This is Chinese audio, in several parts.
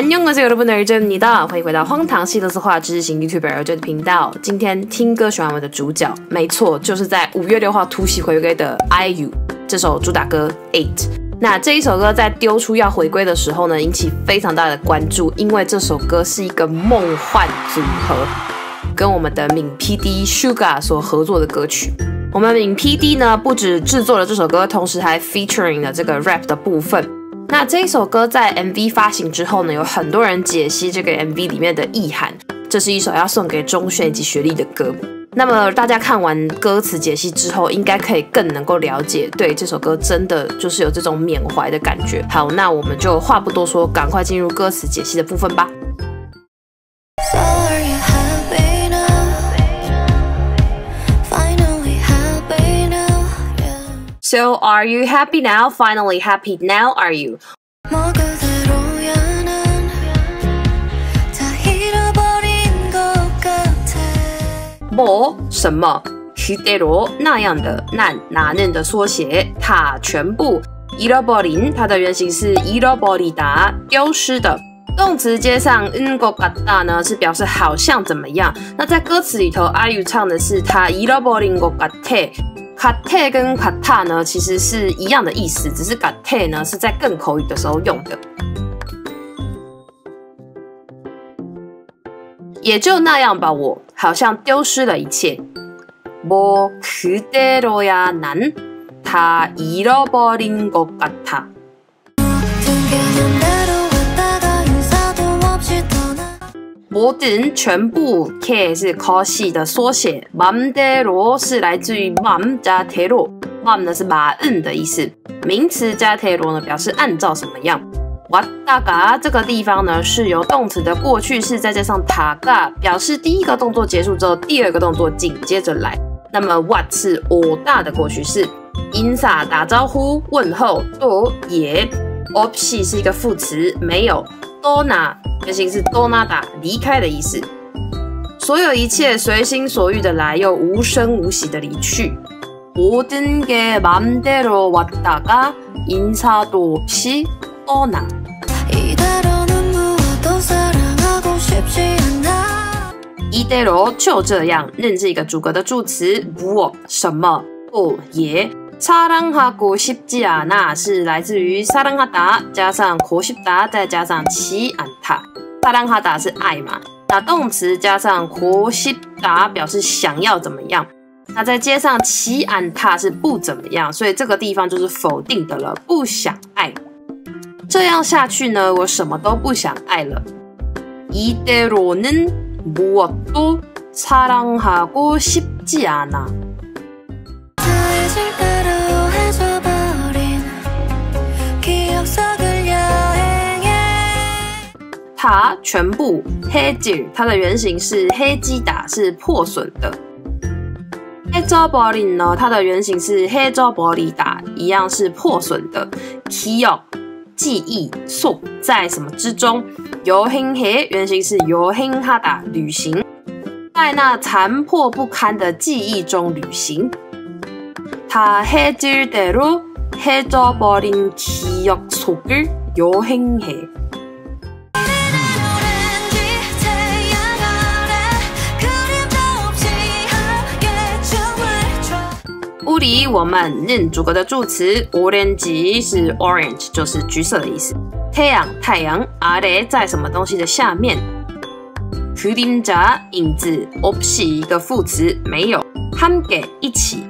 안녕하세요 여러분，我是 j e 欢迎回到荒唐系列化知识型 YouTuber 的频道。今天听歌选完的主角，没错，就是在五月六号突袭回归的 IU 这首主打歌 Eight。那这一首歌在丢出要回归的时候呢，引起非常大的关注，因为这首歌是一个梦幻组合，跟我们的敏 PD Sugar 所合作的歌曲。我们敏 PD 呢，不止制作了这首歌，同时还 featuring 了这个 rap 的部分。 那这一首歌在 MV 发行之后呢，有很多人解析这个 MV 里面的意涵，这是一首要送给中学以及学历的歌。那么大家看完歌词解析之后，应该可以更能够了解，对这首歌真的就是有这种缅怀的感觉。好，那我们就话不多说，赶快进入歌词解析的部分吧。So are you happy now? Finally happy now? Are you? 么什么그대로那样的那哪嫩的缩写它全部잃어버린它的原型是잃어버리다丢失的动词接上은것같다呢是表示好像怎么样那在歌词里头阿 u 唱的是他잃어버린것같아 卡泰跟卡塔呢，其实是一样的意思，只是卡泰呢是在更口语的时候用的。也就那样吧，我好像丢失了一切。뭐그대로야난다잃어버린것같아 摩登全部 K 是 cos 的缩写，mam de ro 是来自于 mam 加 te ro，mam 呢是马恩的意思，名词加 te ro 呢表示按照什么样。哇大嘎这个地方呢是由动词的过去式再加上塔嘎，表示第一个动作结束之后，第二个动作紧接着来。那么 what 是我大的过去式，insa 打招呼问候，do 也，opsi 是一个副词，没有。，dona。原型是多纳达离开的意思，所有一切随心所欲的来，又无声无息的离去。모든게맘대로왔다가인사도없이떠나이대로就这样，认这个主格的助词，不什么不也。 사랑하고싶지않아是来自于사랑하다加上고싶다再加上치않 다。 사랑하다是爱嘛？那动词加上고싶다表示想要怎么样？那再接上치않다是不怎么样？所以这个地方就是否定的了，不想爱。这样下去呢，我什么都不想爱了。이대로는무엇도사랑하고싶지않아 塔全部黑酒它的原型是黑击打是破损的。黑胶玻璃呢它的原型是黑胶玻璃打一样是破损的。Keyup 记忆送在什么之中？游行鞋原型是游行哈达旅行。在那残破不堪的记忆中旅行。 다해질대로해져버린기억속을여행 해。 屋里我们认主格的助词 orange 是 orange 就是橘色的意思。太阳太阳阿雷在什么东西的下面？그림자影子 없이一个副词没有。함께一起。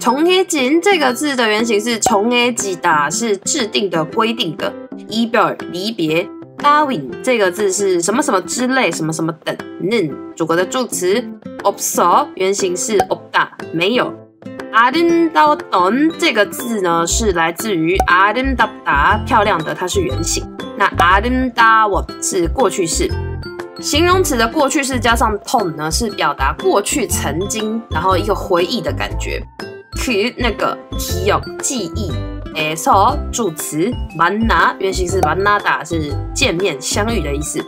从黑金这个字的原型是从黑吉达，是制定的、规定的。一表离别。Darwin 这个字是什么什么之类，什么什么等。는主格的助词。없어原型是 없다，没有。아름다웠던这个字呢，是来自于아름답다漂亮的，它是原型。那아름다웠是过去式。 形容词的过去式加上 ton 呢，是表达过去曾经，然后一个回忆的感觉。 그那个记忆记忆，诶，so 助词만나原型是만나다是见面相遇的意思。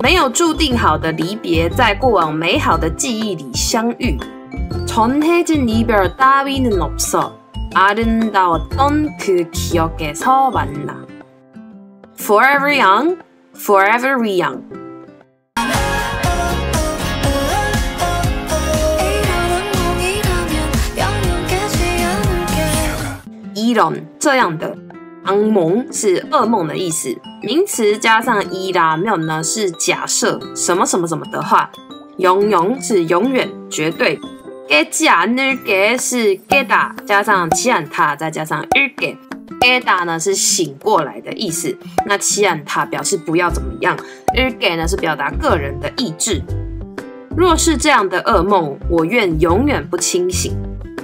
没有注定好的离别，在过往美好的记忆里相遇。정해진이별따위는없어아름다웠던그기억에서만나 Forever young, forever young. 这样的昂蒙是噩梦的意思。名词加上伊拉妙呢，是假设什么什么什么的话。永永是永远、绝对。geti 안을 get 是 get 加上기安塔再加上이게 ，get 呢是醒过来的意思。那기安塔表示不要怎么样。이게呢是表达个人的意志。若是这样的噩梦，我愿永远不清醒。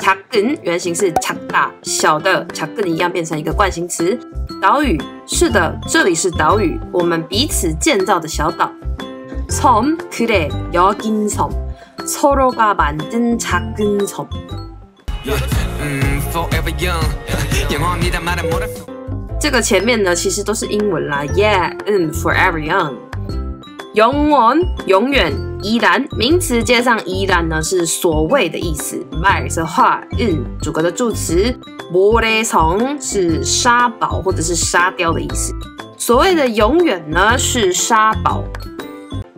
작은原型是작다小的，작은一样变成一个惯性词。岛屿是的，这里是岛屿，我们彼此建造的小岛。섬그래여긴섬서로가만든작은 섬。 这个前面呢，其实都是英文啦。Yeah，嗯，forever young，永远，永远， 依然，名词接上依然呢，是所谓的意思。말是话，嗯，主格的助词。모래성是沙堡或者是沙雕的意思。所谓的永远呢，是沙堡。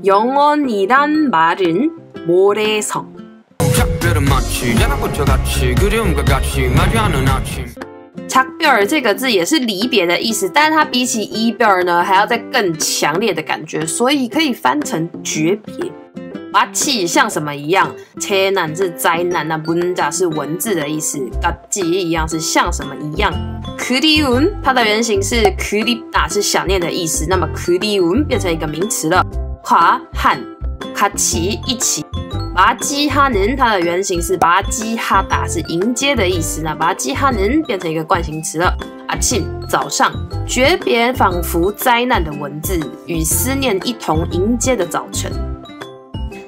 영원이란말은모래성 작별这个字也是离别的意思，但是它比起이별呢，还要再更强烈的感觉，所以可以翻成诀别。 阿气像什么一样？车难是灾难，那文字是文字的意思。阿气一样是像什么一样？可里文，它的原型是可里达，是想念的意思。那么可里文变成一个名词了。夸汉，卡奇一起。巴基哈人，它的原型是巴基哈达，是迎接的意思。那巴基哈人变成一个惯性词了。阿庆，早上，诀别仿佛灾难的文字，与思念一同迎接的早晨。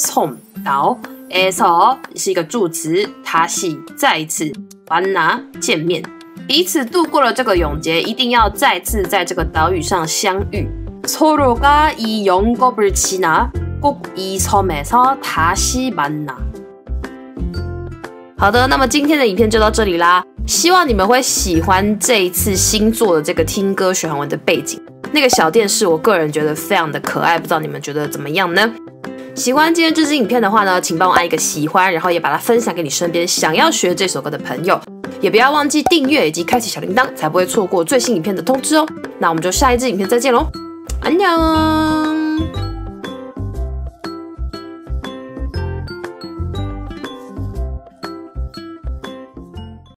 从岛，so 是一个助词，它是再一次完拿见面，彼此度过了这个永劫，一定要再次在这个岛屿上相遇。서로가이영겁을지나 꼭이 섬에서 다시 만나。 好的，那么今天的影片就到这里啦。希望你们会喜欢这一次新做的这个听歌学韩文的背景。那个小电视，我个人觉得非常的可爱，不知道你们觉得怎么样呢？ 喜欢今天这支影片的话呢，请帮我按一个喜欢，然后也把它分享给你身边想要学这首歌的朋友。也不要忘记订阅以及开启小铃铛，才不会错过最新影片的通知哦。那我们就下一支影片再见喽，安녕